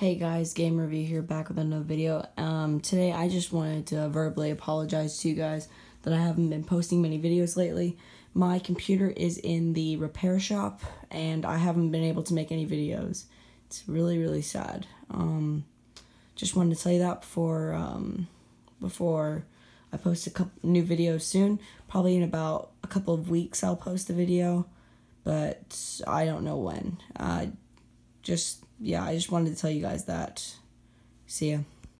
Hey guys, Game Review here, back with another video. Um, today I just wanted to verbally apologize to you guys that I haven't been posting many videos lately. My computer is in the repair shop, and I haven't been able to make any videos. It's really, really sad. Um, just wanted to tell you that before, um, before I post a couple new videos soon. Probably in about a couple of weeks I'll post a video, but I don't know when. Uh, just yeah, I just wanted to tell you guys that. See ya.